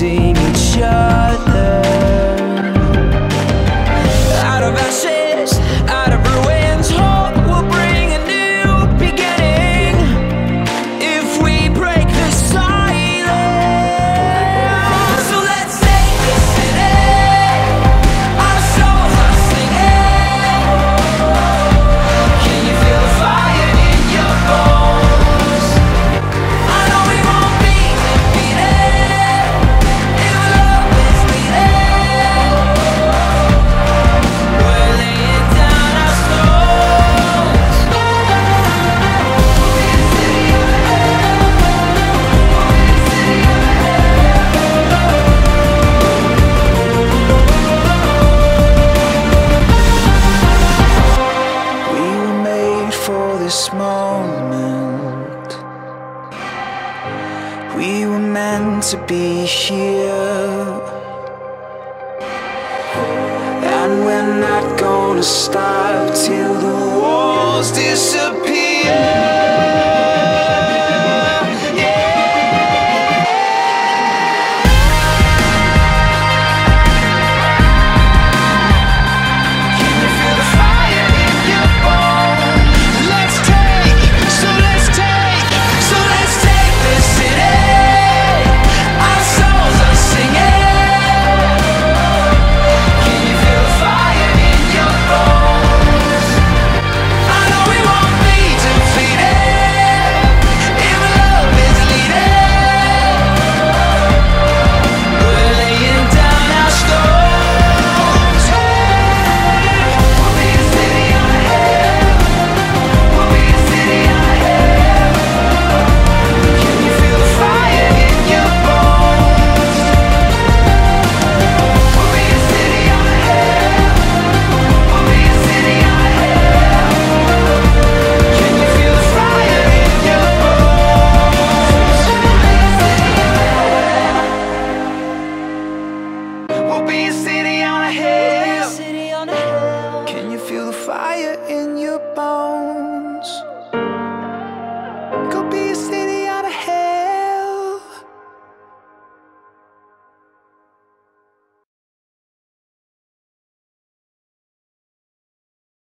see me We were meant to be here. And we're not gonna stop till the walls disappear.